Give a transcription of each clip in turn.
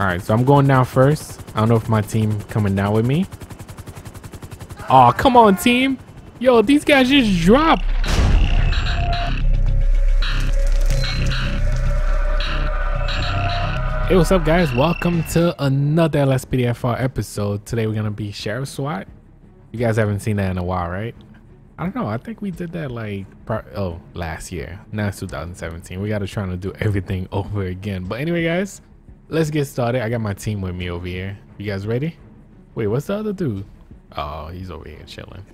All right, so I'm going down first. I don't know if my team coming down with me. Oh, come on, team. Yo, these guys just dropped. Hey, what's up, guys? Welcome to another LSPDFR episode. Today, we're going to be Sheriff SWAT. You guys haven't seen that in a while, right? I don't know. I think we did that like, oh, last year. Now it's 2017. We got to try to do everything over again. But anyway, guys, let's get started. I got my team with me over here. You guys ready? Wait, what's the other dude? Oh, he's over here chilling.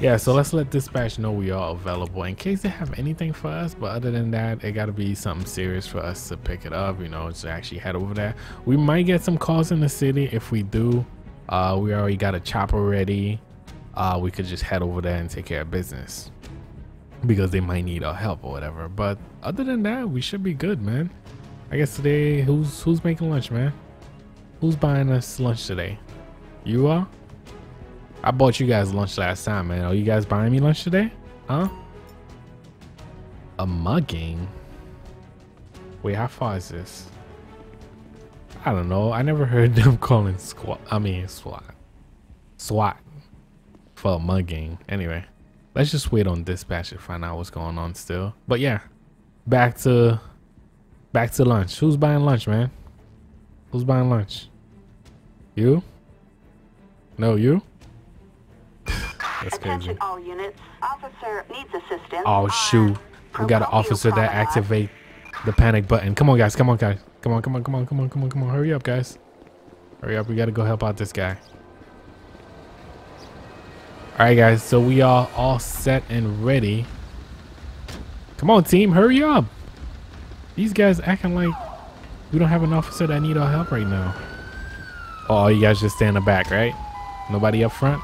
Yeah, so let's let dispatch know we are available in case they have anything for us. But other than that, it got to be something serious for us to pick it up, you know, to actually head over there. We might get some calls in the city. If we do, uh, we already got a chopper ready. Uh, we could just head over there and take care of business because they might need our help or whatever. But other than that, we should be good, man. I guess today, who's who's making lunch, man? Who's buying us lunch today? You are? I bought you guys lunch last time, man. Are you guys buying me lunch today? Huh? A mugging? Wait, how far is this? I don't know. I never heard them calling squat. I mean, SWAT. SWAT for a mugging. Anyway, let's just wait on dispatch to find out what's going on still. But yeah, back to back to lunch. Who's buying lunch, man? Who's buying lunch? You? No, you? That's crazy. all units. Officer needs assistance. Oh shoot. We got an officer that activate the panic button. Come on guys, come on guys. Come on, come on, come on, come on, come on, come on. Hurry up guys. Hurry up, we gotta go help out this guy. Alright guys, so we are all set and ready. Come on team, hurry up. These guys acting like we don't have an officer that need our help right now. Oh, you guys just stay in the back, right? Nobody up front?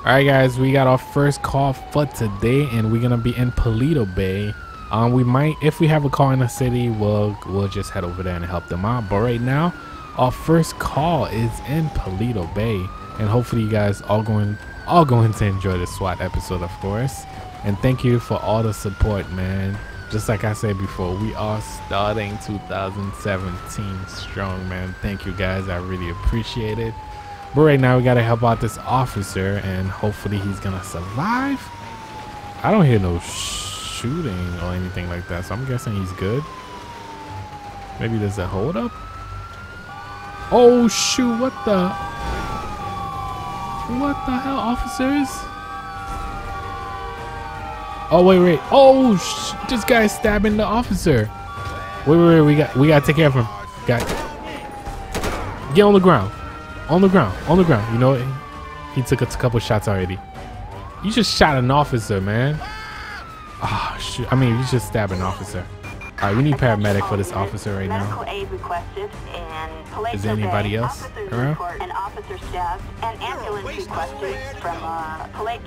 all right guys we got our first call for today and we're gonna be in Paleto Bay um we might if we have a call in the city we'll we'll just head over there and help them out but right now our first call is in Paleto Bay and hopefully you guys all going all going to enjoy the SWAT episode of course and thank you for all the support man just like I said before we are starting 2017 strong man thank you guys I really appreciate it but right now we gotta help out this officer and hopefully he's gonna survive. I don't hear no shooting or anything like that, so I'm guessing he's good. Maybe there's a holdup. Oh shoot, what the? What the hell, officers? Oh wait, wait. Oh, this guy's stabbing the officer. Wait, wait, wait. We got, we gotta take care of him. Got. Get on the ground. On the ground. On the ground. You know, he took a couple shots already. You just shot an officer, man. Ah, oh, shoot. I mean, you just stabbed an officer. All right, we need paramedic for this officer right now. Is there anybody else around? All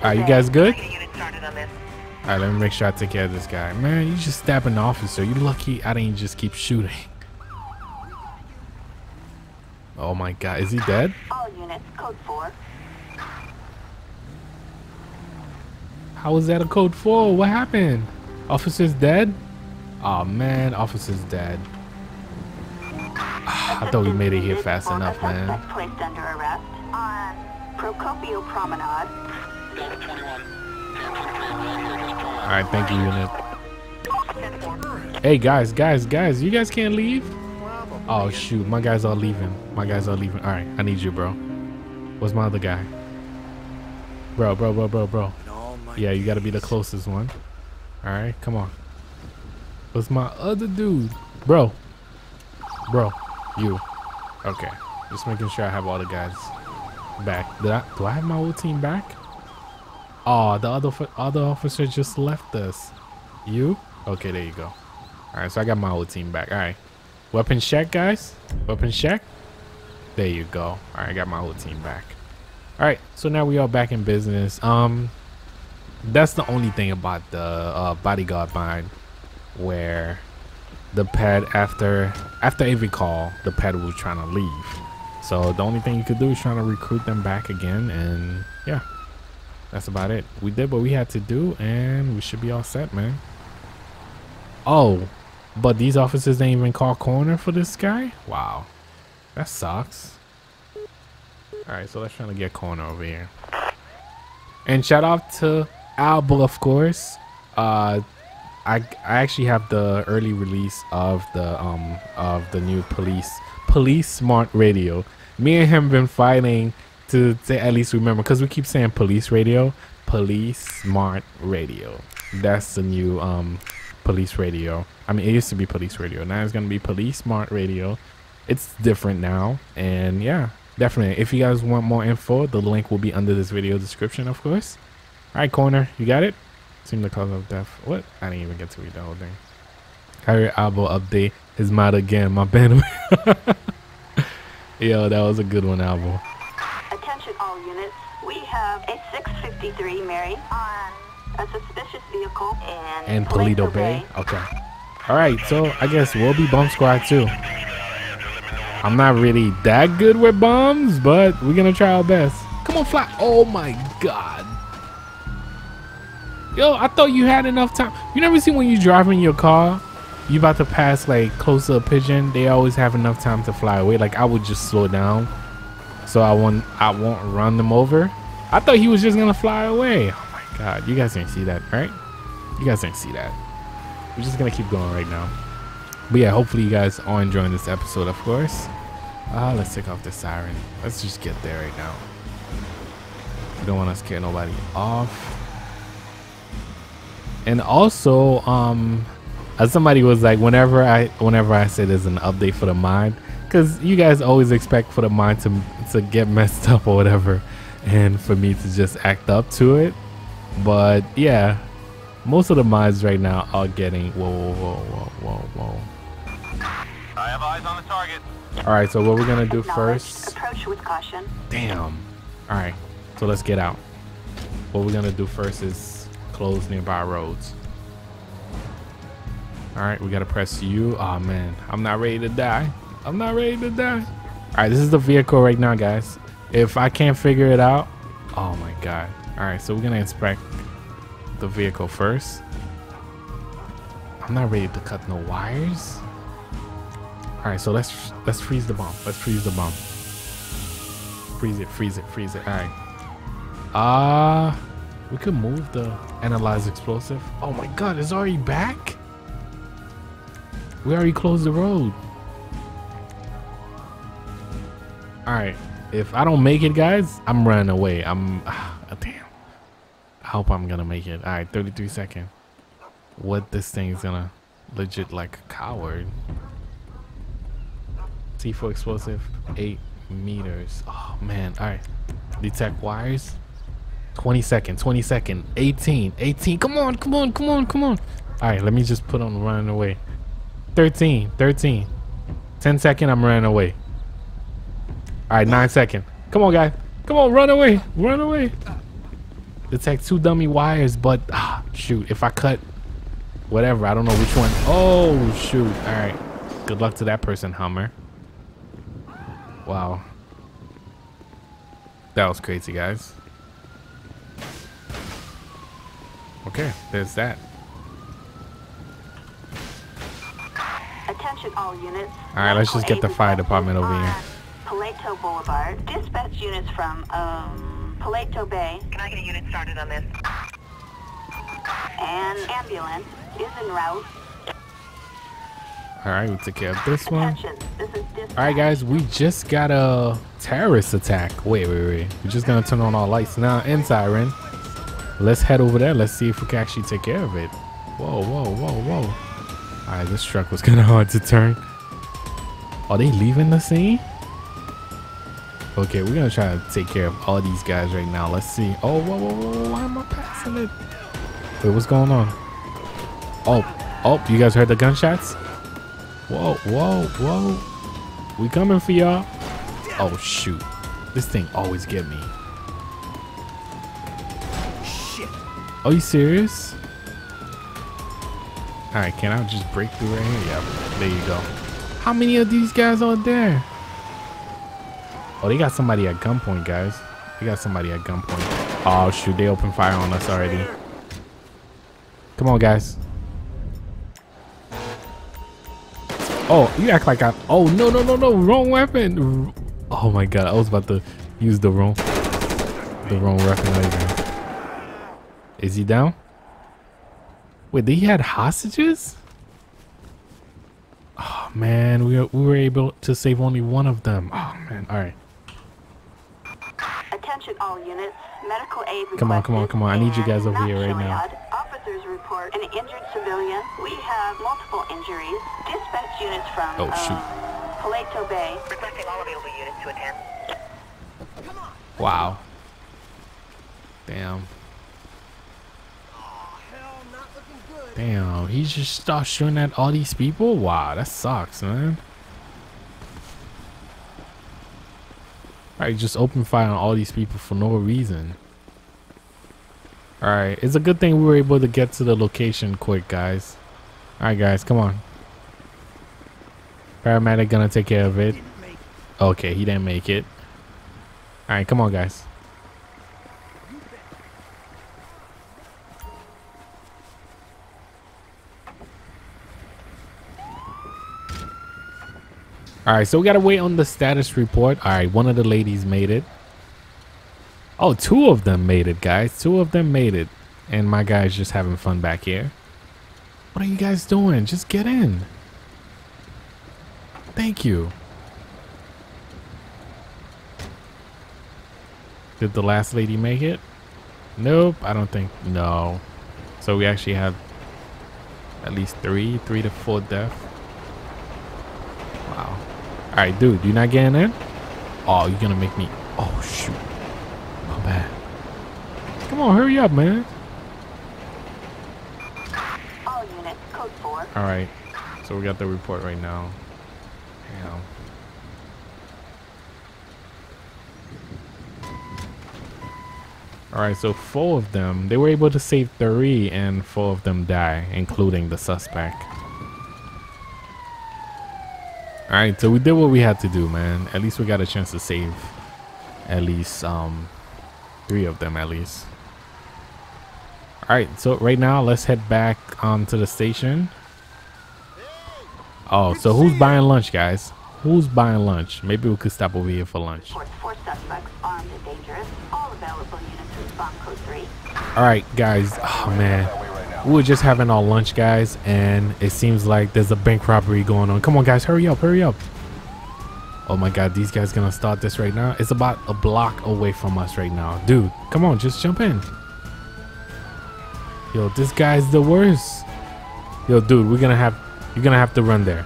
right, you guys good? All right, let me make sure I take care of this guy. Man, you just stabbed an officer. You lucky I didn't just keep shooting. Oh my god, is he dead? All units, code 4. How was that a code 4? What happened? Officer's dead? Oh man, officer's dead. Ah, I thought we made it here fast enough, man. Placed under arrest on Procopio Promenade. Alright, thank you, unit. Hey guys, guys, guys, you guys can't leave? Oh shoot, my guys are leaving. My guys are leaving. All right, I need you, bro. What's my other guy? Bro, bro, bro, bro, bro. Yeah, you gotta be the closest one. All right, come on. What's my other dude? Bro. Bro, you. Okay, just making sure I have all the guys back. Did I, do I have my whole team back? Oh, the other other officer just left us. You? Okay, there you go. All right, so I got my whole team back. All right. Weapon check, guys. Weapon check. There you go. All right, I got my whole team back. All right, so now we are back in business. Um, that's the only thing about the uh, bodyguard bind, where the pet after after every call, the pet was trying to leave. So the only thing you could do is trying to recruit them back again, and yeah, that's about it. We did what we had to do, and we should be all set, man. Oh, But these officers didn't even call coroner for this guy? Wow. That sucks. Alright, so let's try to get coroner over here. And shout out to Albo, of course. Uh I I actually have the early release of the um of the new police police smart radio. Me and him been fighting to, to at least remember because we keep saying police radio, police smart radio. That's the new um police radio. I mean, it used to be police radio. Now it's gonna be police smart radio. It's different now, and yeah, definitely. If you guys want more info, the link will be under this video description, of course. All right, coroner, you got it. Seem the cause of death. What? I didn't even get to read the whole thing. Harry Albo update is mad again. My bandwidth. Yo, that was a good one, Albo. Attention all units. We have a 653 Mary on a suspicious vehicle in And Paleto Bay. Okay. All right, so I guess we'll be bomb squad too. I'm not really that good with bombs, but we're gonna try our best. Come on, fly. Oh my god. Yo, I thought you had enough time. You never see when you're driving your car, you about to pass like close to a pigeon, they always have enough time to fly away. Like I would just slow down. So I won't I won't run them over. I thought he was just gonna fly away. Oh my god, you guys didn't see that, right? You guys didn't see that. We're just gonna keep going right now. But yeah, hopefully you guys are enjoying this episode, of course. Ah, let's take off the siren. Let's just get there right now. We don't want to scare nobody off. And also, um, as somebody was like, whenever I whenever I say there's an update for the mind, because you guys always expect for the mind to to get messed up or whatever, and for me to just act up to it. But yeah, most of the minds right now are getting whoa whoa whoa whoa whoa whoa. I have eyes on the target. All right, so what we're gonna do first? Approach with caution. Damn. All right, so let's get out. What we're gonna do first is close nearby roads. All right, we gotta press U. Oh man, I'm not ready to die. I'm not ready to die. All right, this is the vehicle right now, guys. If I can't figure it out, oh my god. All right, so we're gonna inspect the vehicle first. I'm not ready to cut no wires. All right, so let's let's freeze the bomb. Let's freeze the bomb. Freeze it, freeze it, freeze it. All right. Ah, uh, we could move the analyze explosive. Oh my god, it's already back. We already closed the road. All right. If I don't make it, guys, I'm running away. I'm ah, damn. I hope I'm gonna make it. All right, 33 second. What this thing's gonna legit like a coward. C4 explosive, eight meters. Oh man. All right. Detect wires. 20 second, 20 second, 18, 18. Come on, come on, come on, come on. All right, let me just put on running away. 13, 13. 10 second, I'm running away. All right, nine second. Come on, guys. Come on, run away, run away. Detect two dummy wires, but ah, shoot, if I cut whatever, I don't know which one. Oh, shoot. All right. Good luck to that person, Hummer. Wow. That was crazy, guys. Okay, there's that. Attention all units. All right, let's just get the fire department over here. Paleto Boulevard. Dispatch units from um Paleto Bay Can I get a unit started on this? and ambulance is en route. All right, we took care of this one. Attention, this is dispatch. All right, guys, we just got a terrorist attack. Wait, wait, wait. We're just gonna turn on our lights now and siren. Let's head over there. Let's see if we can actually take care of it. Whoa, whoa, whoa, whoa. All right, this truck was kind of hard to turn. Are they leaving the scene? Okay, we're gonna try to take care of all these guys right now. Let's see. Oh, whoa, whoa, whoa, why am I passing it? Wait, what's going on? Oh, oh, you guys heard the gunshots? Whoa, whoa, whoa. We coming for y'all. Oh, shoot. This thing always get me. Shit. Are you serious? All right, can I just break through right here? Yeah, there you go. How many of these guys are there? Oh, they got somebody at gunpoint, guys. They got somebody at gunpoint. Oh, shoot. They opened fire on us already. Come on, guys. Oh, you act like I. Oh no no no no! Wrong weapon. Oh my god! I was about to use the wrong, the wrong weapon. Is he down? Wait, he had hostages? Oh man, we we were able to save only one of them. Oh man, all right. Attention all units. Medical aid Come on, come on, come on. I need you guys over here right now. Officers report an injured civilian. We have multiple injuries. Dispatch units from Oh, shoot. um, Paleto Bay. Requesting all available units to attend. Wow. Damn. Damn, he just starts shooting at all these people? Wow, that sucks, man. Alright, just open fire on all these people for no reason. Alright, it's a good thing we were able to get to the location quick, guys. Alright, guys, come on. Paramedic gonna take care of it. Okay, he didn't make it. Alright, come on, guys. All right, so we gotta wait on the status report. All right, one of the ladies made it. Oh, two of them made it, guys. Two of them made it. And my guy's just having fun back here. What are you guys doing? Just get in. Thank you. Did the last lady make it? Nope, I don't think. No. So we actually have at least three, three to four deaths. All right, dude, you not getting in? Oh, you're gonna make me. Oh shoot. Oh bad. Come on, hurry up, man. All units, code 4. All right. So we got the report right now. Damn. All right, so four of them, they were able to save three and four of them die, including the suspect. All right, so we did what we had to do, man. At least we got a chance to save at least um, three of them at least. All right, so right now let's head back um, to the station. Oh, so who's buying lunch, guys? Who's buying lunch? Maybe we could stop over here for lunch. Reports four suspects armed and dangerous. All available units respond code 3. All right, guys. Oh man, we were just having our lunch, guys, and it seems like there's a bank robbery going on. Come on, guys, hurry up, hurry up. Oh my God, these guys gonna start this right now. It's about a block away from us right now, dude. Come on, just jump in. Yo, this guy's the worst. Yo, dude, we're gonna have you're gonna have to run there.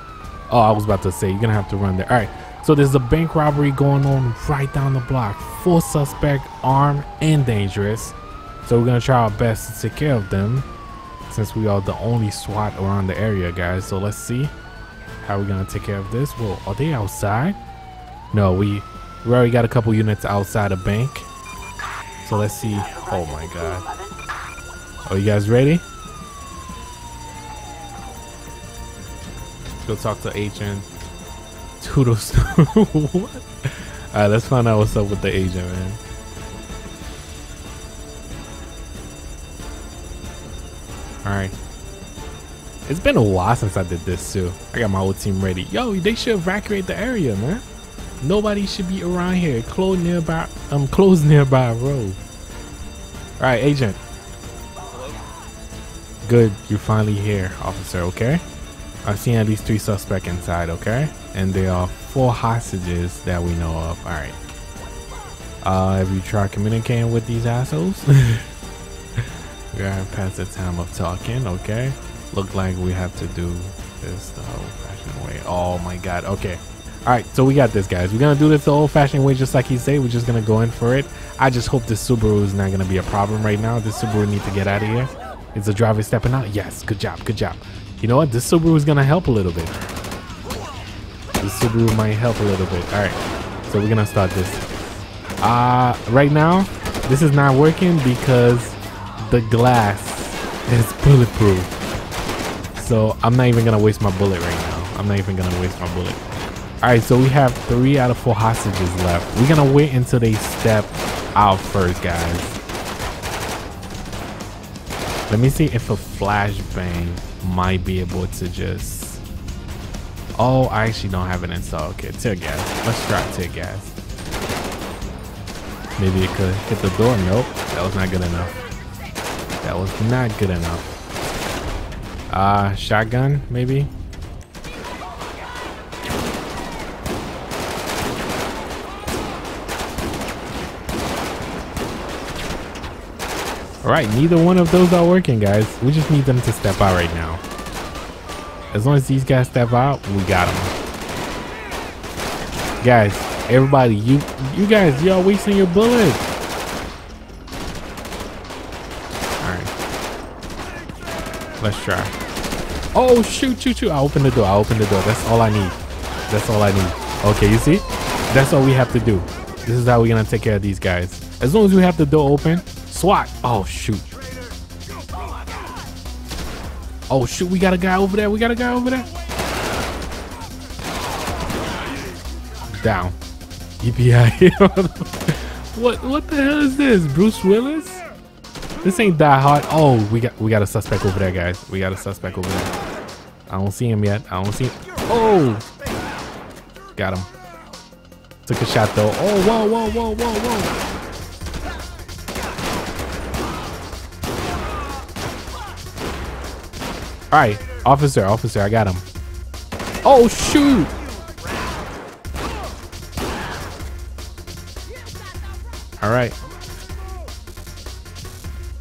Oh, I was about to say you're gonna have to run there. All right. So there's a bank robbery going on right down the block. full suspect, armed and dangerous. So we're gonna try our best to take care of them, since we are the only SWAT around the area, guys. So let's see how we're gonna take care of this. Well, are they outside? No, we we already got a couple units outside a bank. So let's see. Oh my God. Are you guys ready? Let's go talk to agent Toodles. what? Alright, let's find out what's up with the agent, man. Alright. It's been a while since I did this too. I got my whole team ready. Yo, they should evacuate the area, man. Nobody should be around here. Close nearby um close nearby road. Alright, agent. Good, you're finally here, officer, okay? I've seen at least three suspects inside, okay? And there are four hostages that we know of. Alright. Uh, have you tried communicating with these assholes? we are past the time of talking, okay? Look like we have to do this the old fashioned way. Oh my god, okay. Alright, so we got this, guys. We're gonna do this the old fashioned way, just like he said. We're just gonna go in for it. I just hope this Subaru is not gonna be a problem right now. This Subaru need to get out of here. Is the driver stepping out? Yes, good job, good job. You know what? This Subaru is gonna help a little bit. This Subaru might help a little bit. All right, so we're gonna start this. Uh, right now, this is not working because the glass is bulletproof. So I'm not even gonna waste my bullet right now. I'm not even gonna waste my bullet. All right, so we have three out of four hostages left. We're gonna wait until they step out first, guys. Let me see if a flashbang might be able to just. Oh, I actually don't have it installed. Okay, tear gas. Let's try tear gas. Maybe it could hit the door. Nope, that was not good enough. That was not good enough. Uh, shotgun, maybe? All right, neither one of those are working, guys. We just need them to step out right now. As long as these guys step out, we got them. Guys, everybody, you you guys, y'all wasting your bullets. All right, let's try. Oh shoot, shoot, shoot! I opened the door. I opened the door. That's all I need. That's all I need. Okay, you see? That's all we have to do. This is how we're gonna take care of these guys. As long as we have the door open, SWAT. Oh shoot. Oh shoot, we got a guy over there. We got a guy over there. Down. EPI. what what the hell is this? Bruce Willis? This ain't that Hard. Oh, we got we got a suspect over there, guys. We got a suspect over there. I don't see him yet. I don't see him. Oh! Got him. Took a shot though. Oh, whoa, whoa, whoa, whoa, whoa. All right, officer, officer, I got him. Oh, shoot. All right.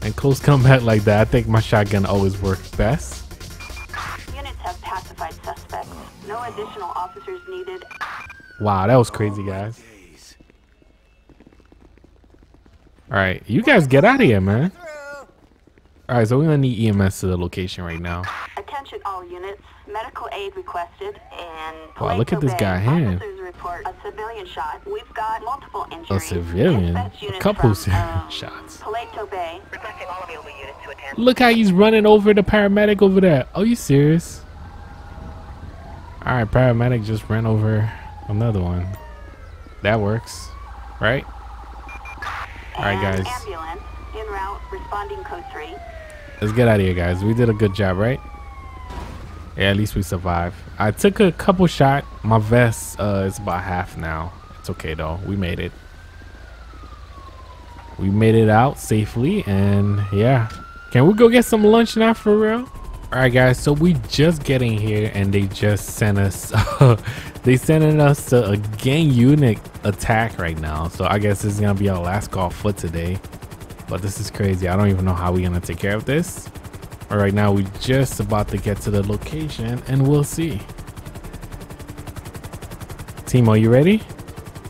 And close combat like that, I think my shotgun always works best. Units have pacified suspects. No additional officers needed. Wow, that was crazy, guys. All right, you guys get out of here, man. All right, so we're gonna need EMS to the location right now. Attention all units. Medical aid requested and Wow, look at this guy Bay. here. Report a civilian shot. We've got multiple A injuries. civilian, a units couple from, civilian um, shots. Paleto Bay. Requesting all available units to attend. Look how he's running over the paramedic over there. Are you serious? All right, paramedic just ran over another one. That works, right? All right, guys. Ambulance en route responding code 3. Let's get out of here, guys. We did a good job, right? Yeah, at least we survived. I took a couple shot. My vest uh, is about half now. It's okay though. We made it. We made it out safely, and yeah. Can we go get some lunch now for real? All right, guys. So we just getting here, and they just sent us. they sending us to a gang unit attack right now. So I guess this is gonna be our last call for today. But this is crazy. I don't even know how we're gonna take care of this. All right, now we're just about to get to the location, and we'll see. Team, are you ready?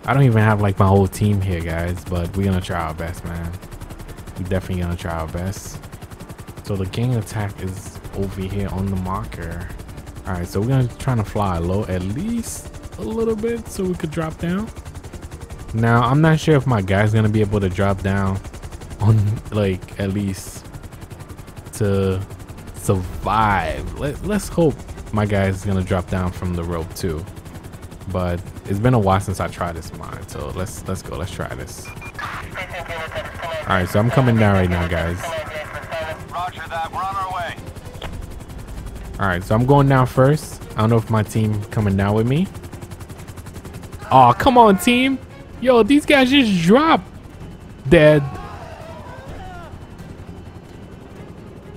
I don't even have like my whole team here, guys, but we're gonna try our best, man. We definitely gonna try our best. So the gang attack is over here on the marker. All right, so we're gonna try to fly low at least a little bit so we could drop down. Now I'm not sure if my guy's gonna be able to drop down on like at least to survive. Let, let's hope my guy's gonna drop down from the rope too. But it's been a while since I tried this mine, so let's let's go. Let's try this. All right, so I'm coming down right now, guys. Roger that. We're on our way. All right, so I'm going down first. I don't know if my team coming down with me. Oh, come on, team. Yo, these guys just dropped. Dead.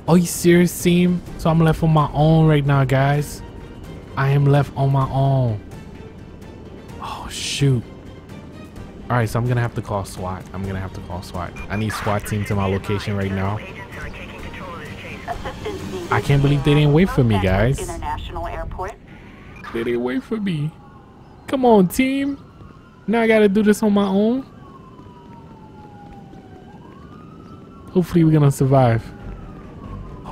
Are you serious, team? So I'm left on my own right now, guys. I am left on my own. Oh, shoot. All right, so I'm going to have to call SWAT. I'm going to have to call SWAT. I need SWAT team to my location right now. Agents are taking control of this chase. Assistance needed. I can't believe they didn't wait for me, guys. They didn't wait for me. Come on, team. Now I gotta do this on my own. Hopefully we're gonna survive.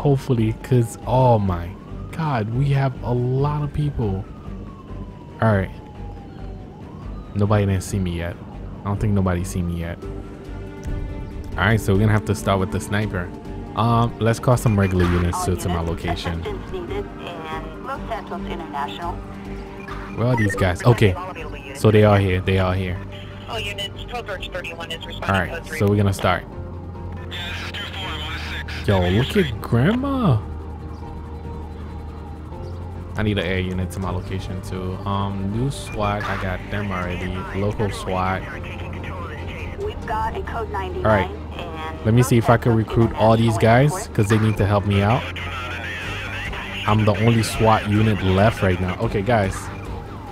Hopefully, cause oh my god, we have a lot of people. Alright. Nobody didn't see me yet. I don't think nobody see me yet. Alright, so we're gonna have to start with the sniper. Um, let's call some regular units to, to my location. Assistance needed in Los Santos International. Where are these guys? Okay, All available units. so they are here. They are here. All units, Covert 31 is responding All right, code 3. so we're gonna start. Yo, look at grandma. I need an air unit to my location too. Um, new SWAT, I got them already. Local SWAT. We've got a code 99. All right. Let me see if I can recruit all these guys because they need to help me out. I'm the only SWAT unit left right now. Okay, guys.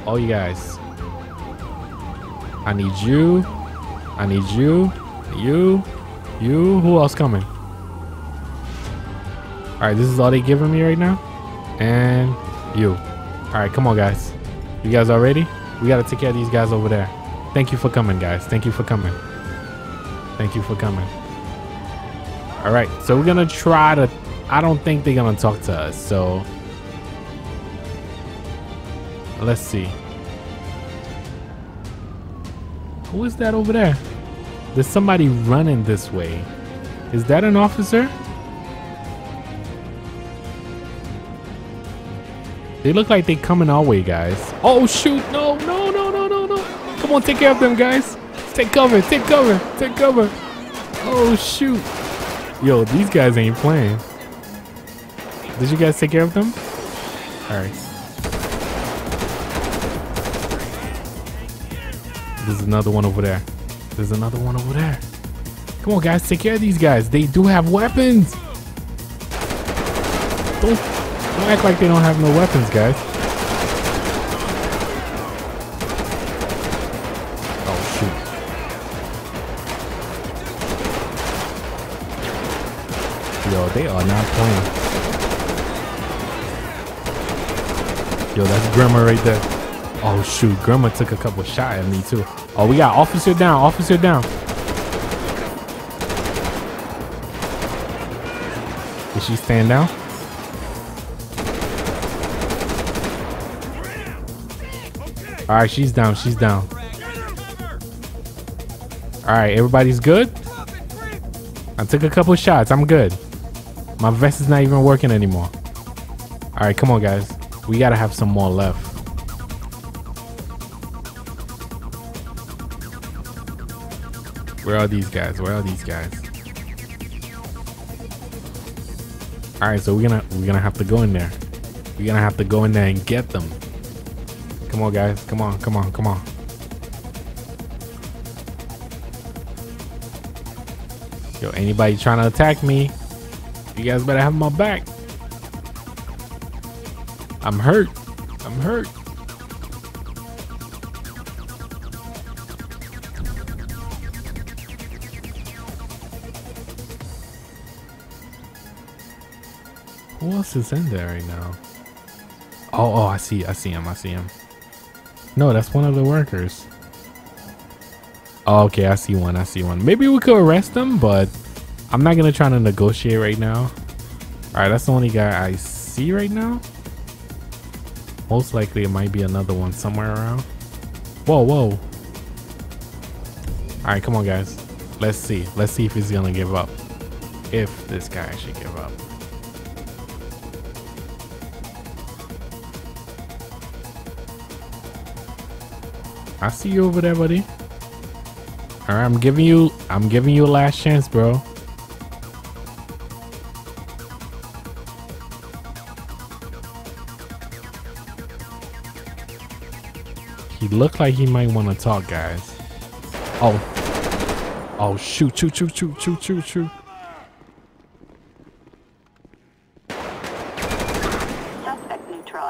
All you guys. I need you. I need you. You. You. Who else coming? All right, this is all they giving me right now. And you. All right, come on, guys. You guys all ready? We got to take care of these guys over there. Thank you for coming, guys. Thank you for coming. Thank you for coming. All right, so we're gonna try to. I don't think they're gonna talk to us. So let's see. Who is that over there? There's somebody running this way. Is that an officer? They look like they coming our way, guys. Oh shoot! No! No! No! No! No! No! Come on, take care of them, guys. Take cover! Take cover! Take cover! Oh shoot! Yo, these guys ain't playing. Did you guys take care of them? Alright. There's another one over there. There's another one over there. Come on, guys, take care of these guys. They do have weapons. Don't, don't act like they don't have no weapons, guys. Oh, shoot. Yo, they are not playing. Yo, that's Grandma right there. Oh shoot, Grandma took a couple shot at me too. Oh, we got officer down, officer down. Did she stand down? All right, she's down, she's down. All right, everybody's good? I took a couple shots, I'm good. My vest is not even working anymore. All right, come on, guys. We gotta have some more left. Where are these guys? Where are these guys? All right, so we're gonna we're gonna have to go in there. We're gonna have to go in there and get them. Come on, guys. Come on, come on, come on. Yo, anybody trying to attack me? You guys better have my back. I'm hurt. I'm hurt. Who else is in there right now? Oh, oh, I see. I see him. I see him. No, that's one of the workers. Oh, okay, I see one. I see one. Maybe we could arrest them, but I'm not gonna try to negotiate right now. All right, that's the only guy I see right now. Most likely, it might be another one somewhere around. Whoa, whoa. All right, come on, guys. Let's see. Let's see if he's gonna give up. If this guy actually give up. I see you over there, buddy. All right, I'm giving you. I'm giving you a last chance, bro. He looked like he might want to talk, guys. Oh. Oh, shoot, shoot, shoot, shoot, shoot, shoot, shoot.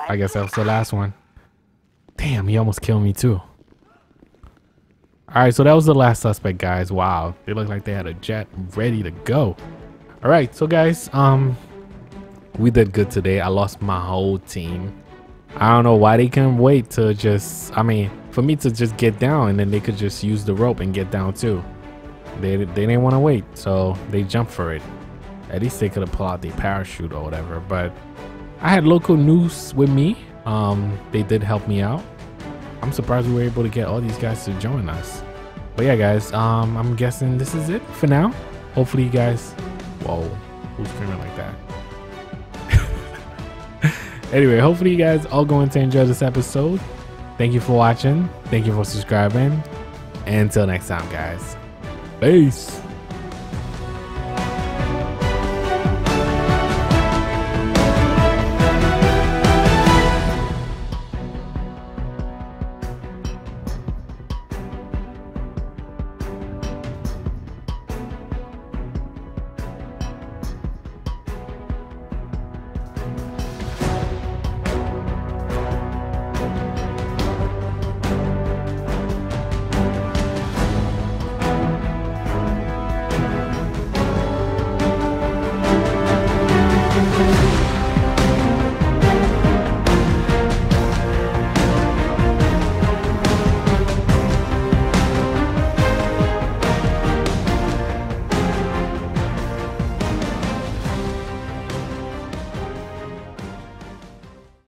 I guess that was the last one. Damn, he almost killed me too. All right, so that was the last suspect, guys. Wow, they look like they had a jet ready to go. All right, so guys, um, we did good today. I lost my whole team. I don't know why they couldn't wait to just. I mean, for me to just get down, and then they could just use the rope and get down too. They they didn't want to wait, so they jumped for it. At least they could have pulled out their parachute or whatever. But I had local news with me. Um, they did help me out. I'm surprised we were able to get all these guys to join us. But yeah, guys, um, I'm guessing this is it for now. Hopefully, you guys. Whoa, who's screaming like that? anyway, hopefully, you guys all going to enjoy this episode. Thank you for watching. Thank you for subscribing. And until next time, guys. Peace.